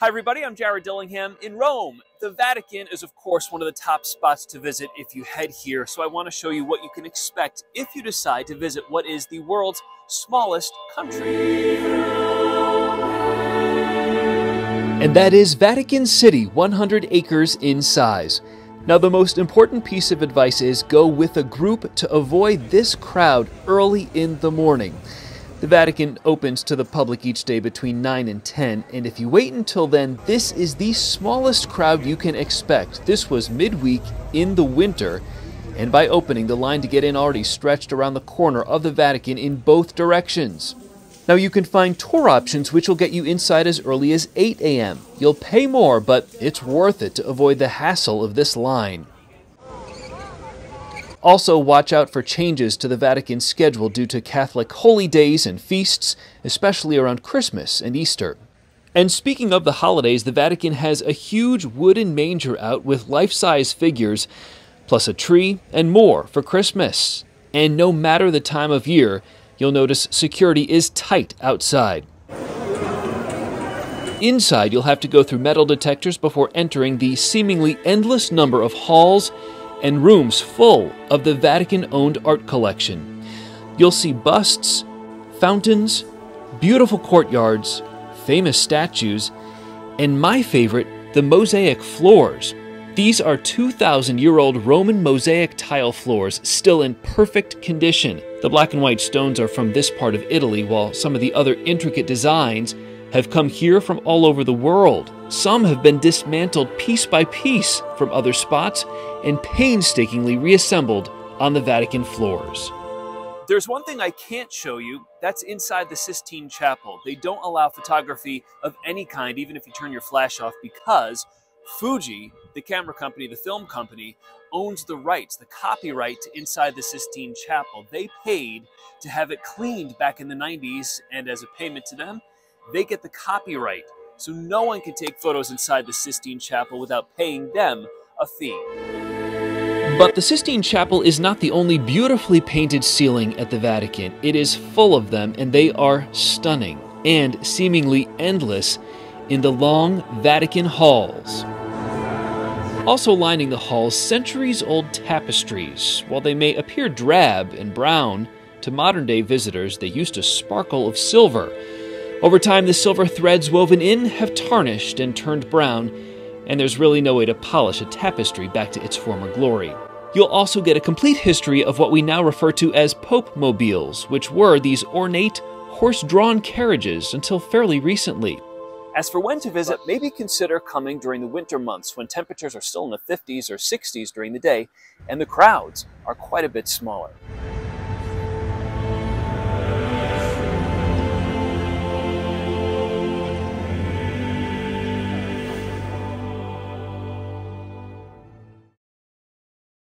Hi, everybody. I'm Jared Dillingham in Rome. The Vatican is, of course, one of the top spots to visit if you head here. So I want to show you what you can expect if you decide to visit what is the world's smallest country. And that is Vatican City, 100 acres in size. Now, the most important piece of advice is go with a group to avoid this crowd early in the morning. The Vatican opens to the public each day between 9 and 10, and if you wait until then, this is the smallest crowd you can expect. This was midweek in the winter, and by opening, the line to get in already stretched around the corner of the Vatican in both directions. Now, you can find tour options which will get you inside as early as 8 a.m. You'll pay more, but it's worth it to avoid the hassle of this line. Also, watch out for changes to the Vatican schedule due to Catholic holy days and feasts, especially around Christmas and Easter. And speaking of the holidays, the Vatican has a huge wooden manger out with life size figures, plus a tree and more for Christmas. And no matter the time of year, you'll notice security is tight outside. Inside, you'll have to go through metal detectors before entering the seemingly endless number of halls and rooms full of the Vatican owned art collection. You'll see busts, fountains, beautiful courtyards, famous statues, and my favorite, the mosaic floors. These are 2,000 year old Roman mosaic tile floors, still in perfect condition. The black and white stones are from this part of Italy, while some of the other intricate designs have come here from all over the world. Some have been dismantled piece by piece from other spots and painstakingly reassembled on the Vatican floors. There's one thing I can't show you. That's inside the Sistine Chapel. They don't allow photography of any kind, even if you turn your flash off, because Fuji, the camera company, the film company, owns the rights, the copyright to inside the Sistine Chapel. They paid to have it cleaned back in the 90s, and as a payment to them, they get the copyright. So no one can take photos inside the Sistine Chapel without paying them a fee. But the Sistine Chapel is not the only beautifully painted ceiling at the Vatican. It is full of them, and they are stunning and seemingly endless in the long Vatican halls. Also lining the halls, centuries old tapestries. While they may appear drab and brown, to modern day visitors, they used to sparkle of silver over time, the silver threads woven in have tarnished and turned brown, and there's really no way to polish a tapestry back to its former glory. You'll also get a complete history of what we now refer to as Pope mobiles, which were these ornate, horse drawn carriages until fairly recently. As for when to visit, maybe consider coming during the winter months when temperatures are still in the 50s or 60s during the day and the crowds are quite a bit smaller.